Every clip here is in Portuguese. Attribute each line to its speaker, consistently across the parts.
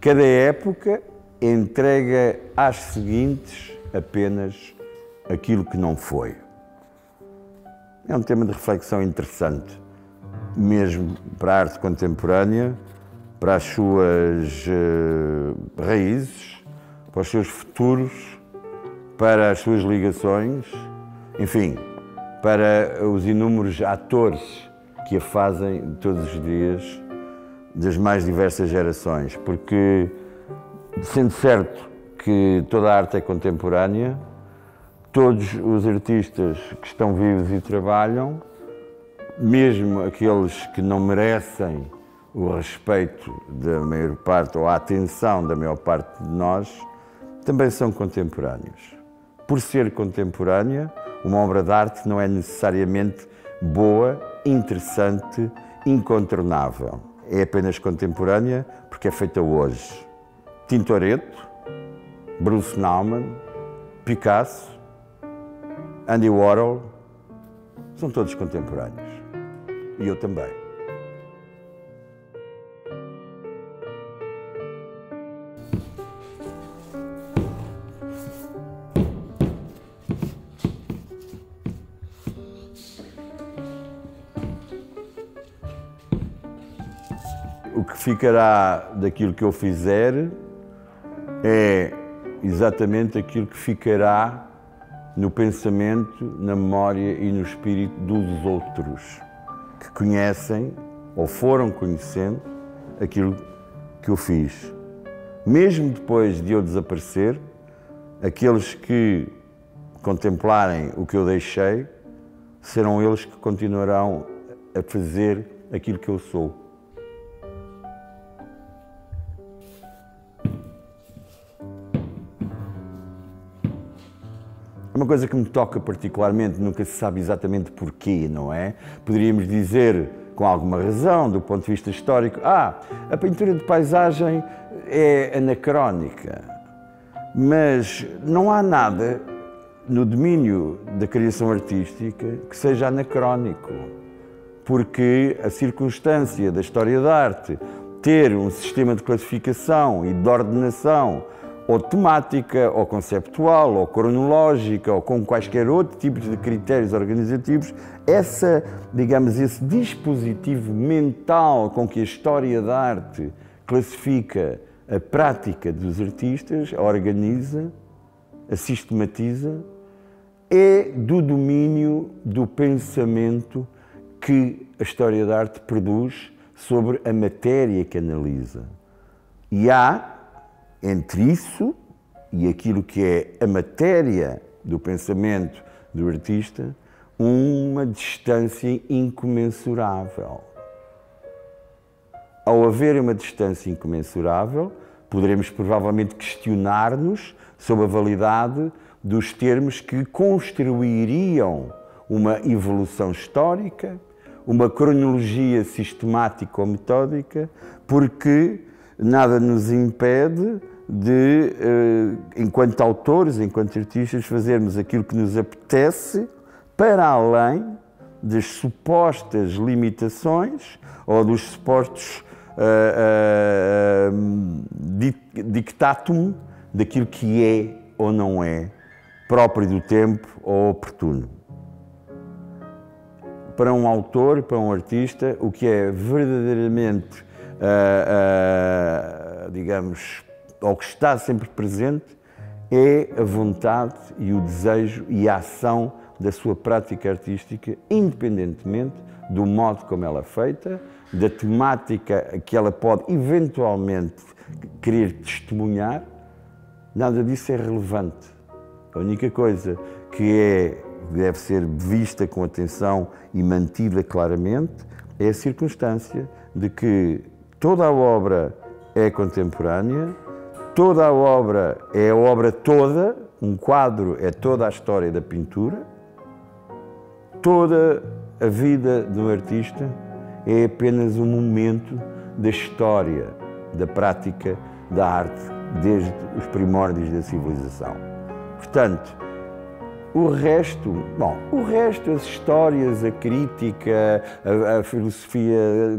Speaker 1: Cada época entrega às seguintes apenas aquilo que não foi. É um tema de reflexão interessante, mesmo para a arte contemporânea, para as suas uh, raízes, para os seus futuros, para as suas ligações, enfim, para os inúmeros atores que a fazem todos os dias das mais diversas gerações, porque sendo certo que toda a arte é contemporânea, todos os artistas que estão vivos e trabalham, mesmo aqueles que não merecem o respeito da maior parte ou a atenção da maior parte de nós, também são contemporâneos. Por ser contemporânea, uma obra de arte não é necessariamente boa, interessante, incontornável. É apenas contemporânea porque é feita hoje. Tintoretto, Bruce Nauman, Picasso, Andy Warhol, são todos contemporâneos. E eu também. Que ficará daquilo que eu fizer é exatamente aquilo que ficará no pensamento, na memória e no espírito dos outros que conhecem ou foram conhecendo aquilo que eu fiz. Mesmo depois de eu desaparecer, aqueles que contemplarem o que eu deixei serão eles que continuarão a fazer aquilo que eu sou. Uma coisa que me toca particularmente, nunca se sabe exatamente porquê, não é? Poderíamos dizer, com alguma razão, do ponto de vista histórico, ah, a pintura de paisagem é anacrónica. Mas não há nada no domínio da criação artística que seja anacrónico. Porque a circunstância da história da arte ter um sistema de classificação e de ordenação ou temática, ou conceptual, ou cronológica, ou com quaisquer outro tipo de critérios organizativos, essa, digamos, esse dispositivo mental com que a história da arte classifica a prática dos artistas, a organiza, a sistematiza, é do domínio do pensamento que a história da arte produz sobre a matéria que analisa. E há entre isso e aquilo que é a matéria do pensamento do artista, uma distância incomensurável. Ao haver uma distância incomensurável, poderemos provavelmente questionar-nos sobre a validade dos termos que construiriam uma evolução histórica, uma cronologia sistemática ou metódica, porque nada nos impede de, eh, enquanto autores, enquanto artistas, fazermos aquilo que nos apetece para além das supostas limitações ou dos supostos uh, uh, daquilo que é ou não é próprio do tempo ou oportuno. Para um autor, para um artista, o que é verdadeiramente uh, digamos, ou que está sempre presente, é a vontade e o desejo e a ação da sua prática artística, independentemente do modo como ela é feita, da temática que ela pode eventualmente querer testemunhar, nada disso é relevante. A única coisa que é, deve ser vista com atenção e mantida claramente é a circunstância de que Toda a obra é contemporânea, toda a obra é a obra toda, um quadro é toda a história da pintura, toda a vida do artista é apenas um momento da história, da prática da arte desde os primórdios da civilização. Portanto, o resto, bom, o resto, as histórias, a crítica, a, a, filosofia,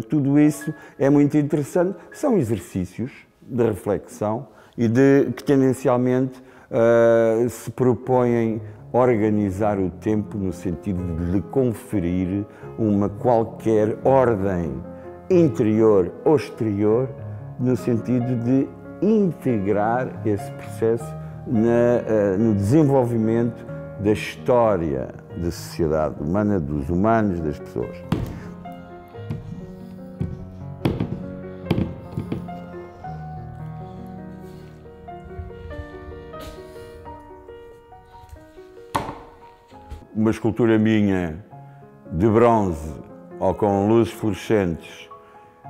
Speaker 1: tudo isso é muito interessante. São exercícios de reflexão e de que tendencialmente uh, se propõem organizar o tempo no sentido de lhe conferir uma qualquer ordem interior ou exterior, no sentido de integrar esse processo na, uh, no desenvolvimento da história da sociedade humana, dos humanos, das pessoas. uma escultura minha de bronze ou com luzes fluorescentes,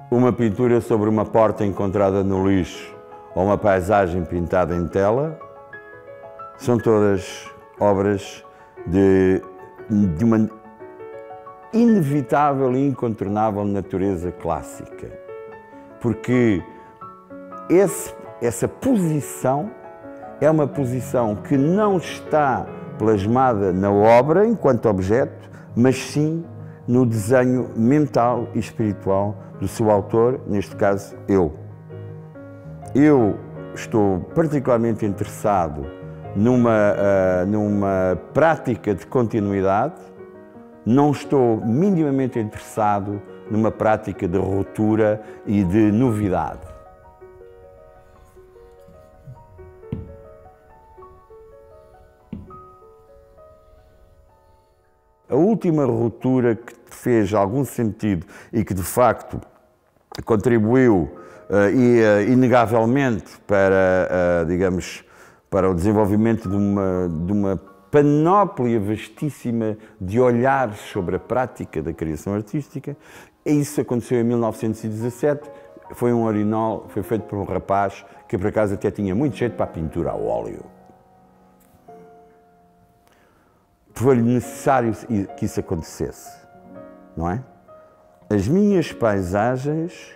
Speaker 1: uma pintura sobre uma porta encontrada no lixo ou uma paisagem pintada em tela, são todas obras de, de uma inevitável e incontornável natureza clássica. Porque esse, essa posição é uma posição que não está plasmada na obra enquanto objeto, mas sim no desenho mental e espiritual do seu autor, neste caso eu. Eu estou particularmente interessado numa, uh, numa prática de continuidade, não estou minimamente interessado numa prática de ruptura e de novidade. A última ruptura que fez algum sentido e que de facto contribuiu uh, e, uh, inegavelmente para, uh, digamos, para o desenvolvimento de uma, de uma panóplia vastíssima de olhares sobre a prática da criação artística. E isso aconteceu em 1917. Foi um orinol, foi feito por um rapaz que por acaso até tinha muito jeito para a pintura a óleo. foi-lhe necessário que isso acontecesse, não é? As minhas paisagens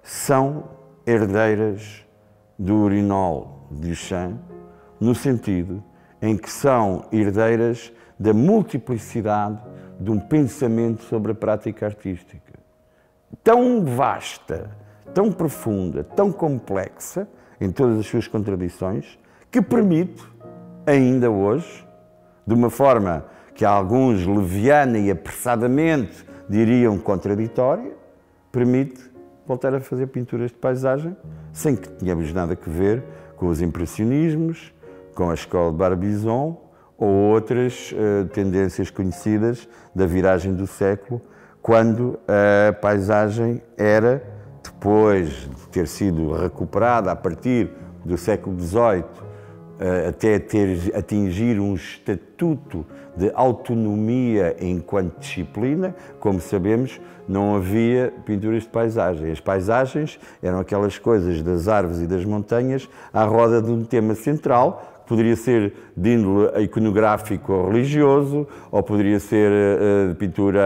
Speaker 1: são herdeiras do urinol de Duchamp, no sentido em que são herdeiras da multiplicidade de um pensamento sobre a prática artística. Tão vasta, tão profunda, tão complexa, em todas as suas contradições, que permite, ainda hoje, de uma forma que alguns leviana e apressadamente diriam contraditória, permite voltar a fazer pinturas de paisagem sem que tenhamos nada a ver com os impressionismos, com a escola de Barbizon ou outras uh, tendências conhecidas da viragem do século, quando a paisagem era, depois de ter sido recuperada a partir do século XVIII eh, até ter, atingir um estatuto de autonomia enquanto disciplina. Como sabemos, não havia pinturas de paisagem. As paisagens eram aquelas coisas das árvores e das montanhas à roda de um tema central, que poderia ser de índole iconográfico ou religioso, ou poderia ser uh, de pintura,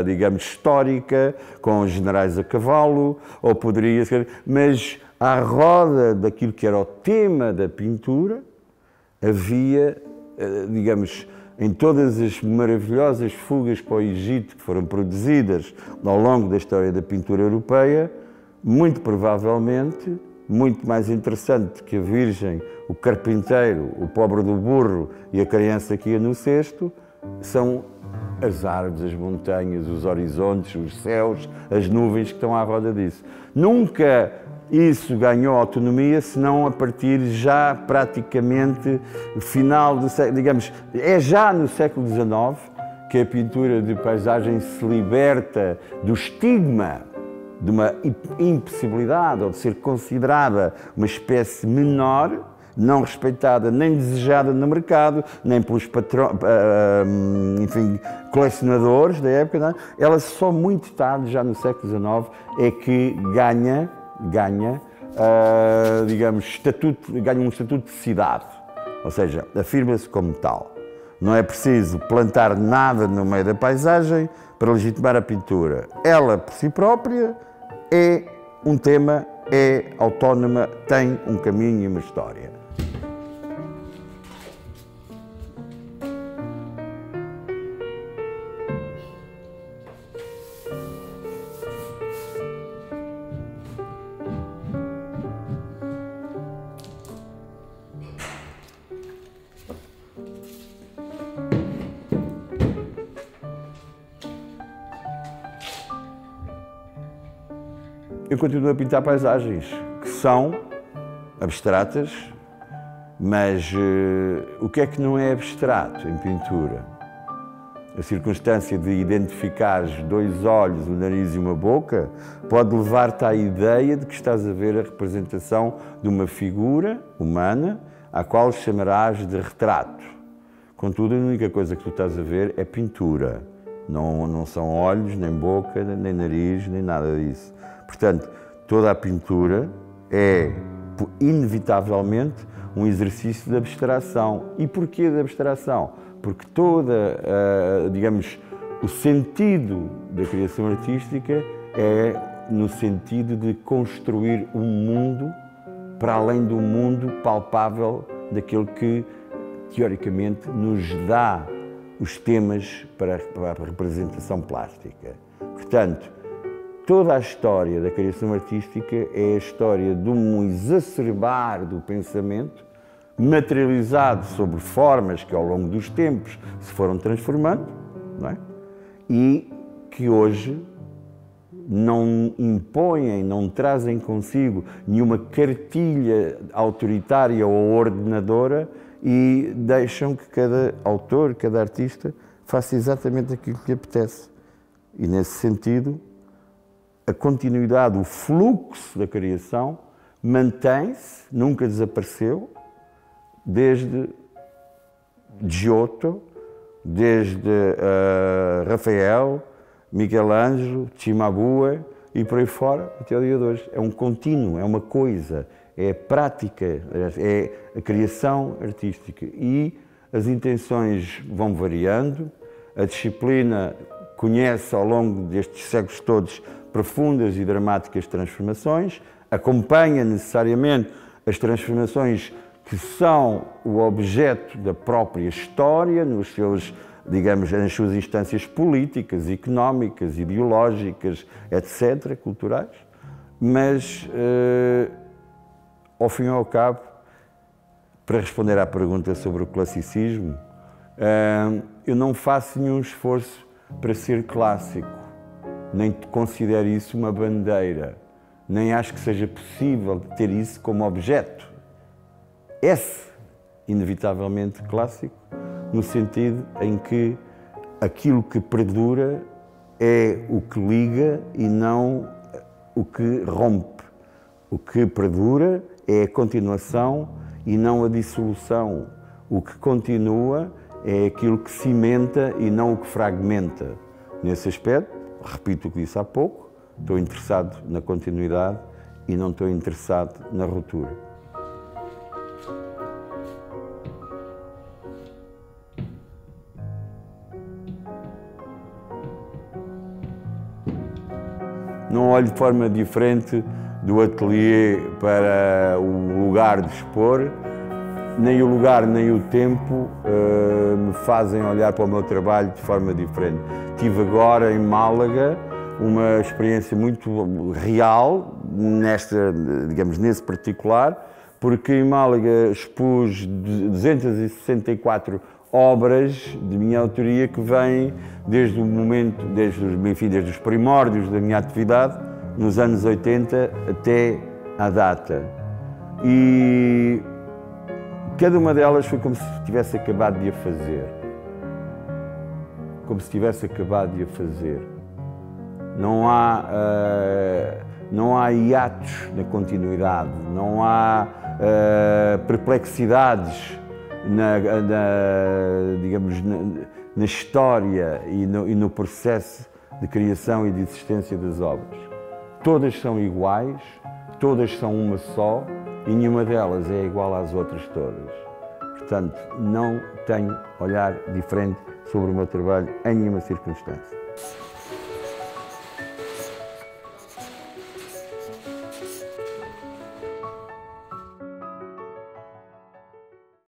Speaker 1: uh, digamos, histórica, com generais a cavalo, ou poderia ser. Mas à roda daquilo que era o tema da pintura, havia, eh, digamos, em todas as maravilhosas fugas para o Egito que foram produzidas ao longo da história da pintura europeia, muito provavelmente, muito mais interessante que a Virgem, o carpinteiro, o pobre do burro e a criança que ia no cesto, são as árvores, as montanhas, os horizontes, os céus, as nuvens que estão à roda disso. Nunca isso ganhou autonomia, senão a partir já praticamente final do século, digamos, é já no século XIX que a pintura de paisagem se liberta do estigma de uma impossibilidade ou de ser considerada uma espécie menor, não respeitada nem desejada no mercado, nem pelos ah, ah, enfim, colecionadores da época. É? Ela só muito tarde, já no século XIX, é que ganha ganha, uh, digamos, estatuto, ganha um estatuto de cidade, ou seja, afirma-se como tal. Não é preciso plantar nada no meio da paisagem para legitimar a pintura. Ela, por si própria, é um tema, é autónoma, tem um caminho e uma história. Eu continuo a pintar paisagens que são abstratas, mas uh, o que é que não é abstrato em pintura? A circunstância de identificar dois olhos, um nariz e uma boca pode levar-te à ideia de que estás a ver a representação de uma figura humana à qual chamarás de retrato. Contudo, a única coisa que tu estás a ver é pintura. Não, não são olhos, nem boca, nem nariz, nem nada disso. Portanto, toda a pintura é, inevitavelmente, um exercício de abstração. E porquê de abstração? Porque toda, uh, digamos, o sentido da criação artística é no sentido de construir um mundo para além do mundo palpável daquele que, teoricamente, nos dá os temas para a representação plástica. Portanto, toda a história da criação artística é a história de um exacerbar do pensamento materializado sobre formas que ao longo dos tempos se foram transformando é? e que hoje não impõem, não trazem consigo nenhuma cartilha autoritária ou ordenadora e deixam que cada autor, cada artista, faça exatamente aquilo que lhe apetece. E nesse sentido, a continuidade, o fluxo da criação mantém-se, nunca desapareceu, desde Giotto, desde uh, Rafael, Michelangelo, Cimabue e por aí fora até o dia de hoje. É um contínuo, é uma coisa, é a prática, é a criação artística. E as intenções vão variando, a disciplina conhece ao longo destes séculos todos profundas e dramáticas transformações, acompanha necessariamente as transformações que são o objeto da própria história, nos seus, digamos, nas suas instâncias políticas, económicas, ideológicas, etc., culturais, mas, eh, ao fim e ao cabo, para responder à pergunta sobre o classicismo, eh, eu não faço nenhum esforço para ser clássico, nem considero isso uma bandeira, nem acho que seja possível ter isso como objeto esse, inevitavelmente clássico, no sentido em que aquilo que perdura é o que liga e não o que rompe. O que perdura é a continuação e não a dissolução. O que continua é aquilo que cimenta e não o que fragmenta. Nesse aspecto, repito o que disse há pouco, estou interessado na continuidade e não estou interessado na ruptura. não olho de forma diferente do ateliê para o lugar de expor, nem o lugar nem o tempo uh, me fazem olhar para o meu trabalho de forma diferente. Tive agora em Málaga uma experiência muito real nesta, digamos, nesse particular, porque em Málaga expus 264 obras de minha autoria que vêm desde o momento, desde os, enfim, desde os primórdios da minha atividade, nos anos 80 até à data. E cada uma delas foi como se tivesse acabado de a fazer. Como se tivesse acabado de a fazer. Não há, uh, não há hiatos na continuidade, não há uh, perplexidades na, na digamos, na, na história e no, e no processo de criação e de existência das obras. Todas são iguais, todas são uma só e nenhuma delas é igual às outras todas. Portanto, não tenho olhar diferente sobre o meu trabalho em nenhuma circunstância.